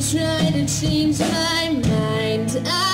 trying to change my mind. I